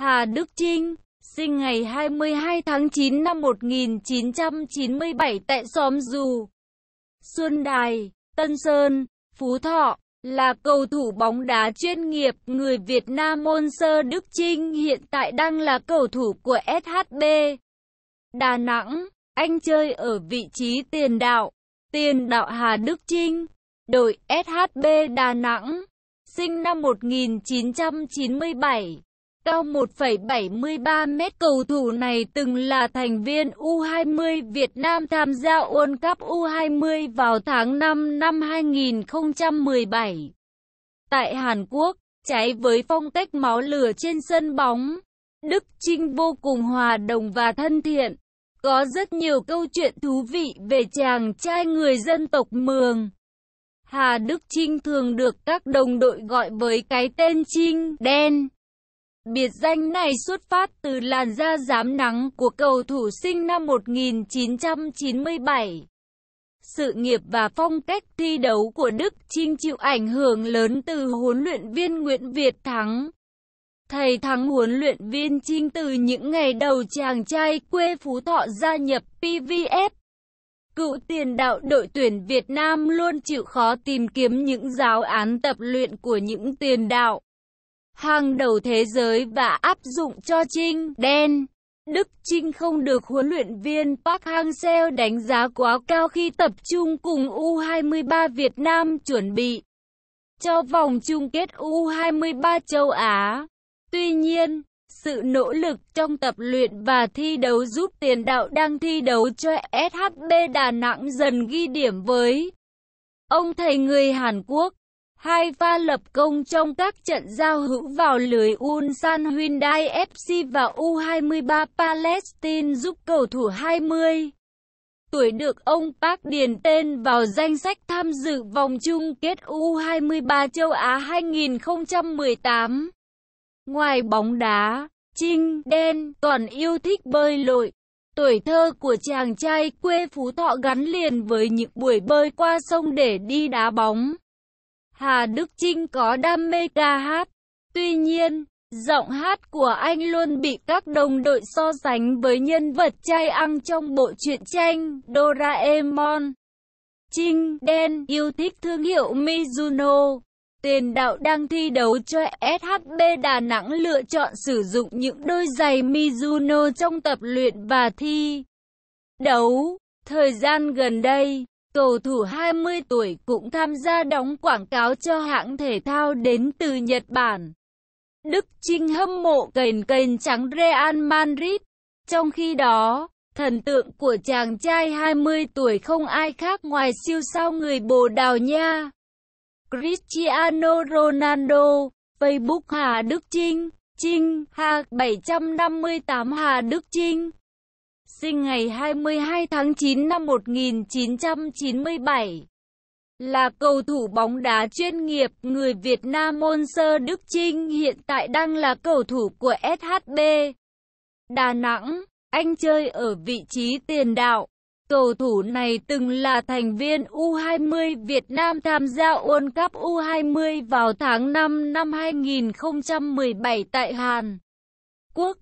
Hà Đức Trinh, sinh ngày 22 tháng 9 năm 1997 tại xóm Dù, Xuân Đài, Tân Sơn, Phú Thọ, là cầu thủ bóng đá chuyên nghiệp người Việt Nam môn sơ Đức Trinh hiện tại đang là cầu thủ của SHB. Đà Nẵng, anh chơi ở vị trí tiền đạo, tiền đạo Hà Đức Trinh, đội SHB Đà Nẵng, sinh năm 1997 cao 1,73 mét. Cầu thủ này từng là thành viên U20 Việt Nam tham gia World Cup U20 vào tháng 5 năm 2017. Tại Hàn Quốc, trái với phong cách máu lửa trên sân bóng, Đức Trinh vô cùng hòa đồng và thân thiện. Có rất nhiều câu chuyện thú vị về chàng trai người dân tộc Mường. Hà Đức Trinh thường được các đồng đội gọi với cái tên Trinh đen. Biệt danh này xuất phát từ làn da dám nắng của cầu thủ sinh năm 1997. Sự nghiệp và phong cách thi đấu của Đức Trinh chịu ảnh hưởng lớn từ huấn luyện viên Nguyễn Việt Thắng. Thầy Thắng huấn luyện viên Trinh từ những ngày đầu chàng trai quê Phú Thọ gia nhập PVF. Cựu tiền đạo đội tuyển Việt Nam luôn chịu khó tìm kiếm những giáo án tập luyện của những tiền đạo hàng đầu thế giới và áp dụng cho Trinh đen. Đức Trinh không được huấn luyện viên Park Hang-seo đánh giá quá cao khi tập trung cùng U23 Việt Nam chuẩn bị cho vòng chung kết U23 châu Á. Tuy nhiên, sự nỗ lực trong tập luyện và thi đấu giúp tiền đạo đang thi đấu cho SHB Đà Nẵng dần ghi điểm với ông thầy người Hàn Quốc. Hai pha lập công trong các trận giao hữu vào lưới Ulsan Hyundai FC và U23 Palestine giúp cầu thủ 20 tuổi được ông Park điền tên vào danh sách tham dự vòng chung kết U23 châu Á 2018. Ngoài bóng đá, Trinh Đen còn yêu thích bơi lội. Tuổi thơ của chàng trai quê Phú Thọ gắn liền với những buổi bơi qua sông để đi đá bóng. Hà Đức Trinh có đam mê ca hát. Tuy nhiên, giọng hát của anh luôn bị các đồng đội so sánh với nhân vật trai ăn trong bộ truyện tranh Doraemon. Trinh Đen yêu thích thương hiệu Mizuno. Tiền đạo đang thi đấu cho SHB Đà Nẵng lựa chọn sử dụng những đôi giày Mizuno trong tập luyện và thi đấu. Thời gian gần đây, Cầu thủ 20 tuổi cũng tham gia đóng quảng cáo cho hãng thể thao đến từ Nhật Bản. Đức Trinh hâm mộ cành cành trắng Real Madrid. Trong khi đó, thần tượng của chàng trai 20 tuổi không ai khác ngoài siêu sao người Bồ Đào Nha. Cristiano Ronaldo, Facebook Hà Đức Trinh, Trinh, Hà 758 Hà Đức Trinh sinh ngày 22 tháng 9 năm 1997. Là cầu thủ bóng đá chuyên nghiệp, người Việt Nam môn sơ Đức Trinh hiện tại đang là cầu thủ của SHB. Đà Nẵng, anh chơi ở vị trí tiền đạo. Cầu thủ này từng là thành viên U20 Việt Nam tham gia World Cup U20 vào tháng 5 năm 2017 tại Hàn Quốc.